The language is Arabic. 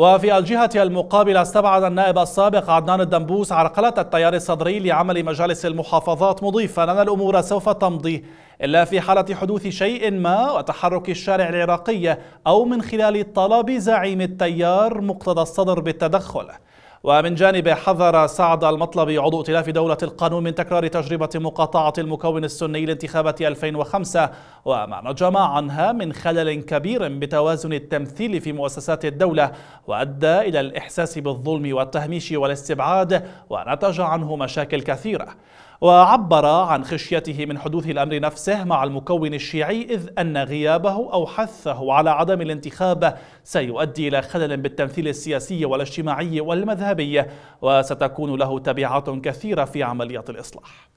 وفي الجهة المقابلة استبعد النائب السابق عدنان الدنبوس عرقلة التيار الصدري لعمل مجالس المحافظات مضيفا. أن الأمور سوف تمضي إلا في حالة حدوث شيء ما وتحرك الشارع العراقي أو من خلال طلب زعيم التيار مقتدى الصدر بالتدخل. ومن جانب حذر سعد المطلبي عضو ائتلاف دولة القانون من تكرار تجربة مقاطعة المكون السني لانتخابات 2005 وما نجم عنها من خلل كبير بتوازن التمثيل في مؤسسات الدولة وأدى إلى الإحساس بالظلم والتهميش والاستبعاد ونتج عنه مشاكل كثيرة. وعبر عن خشيته من حدوث الأمر نفسه مع المكون الشيعي إذ أن غيابه أو حثه على عدم الانتخاب سيؤدي إلى خلل بالتمثيل السياسي والاجتماعي والمذهبي وستكون له تبعات كثيرة في عملية الإصلاح.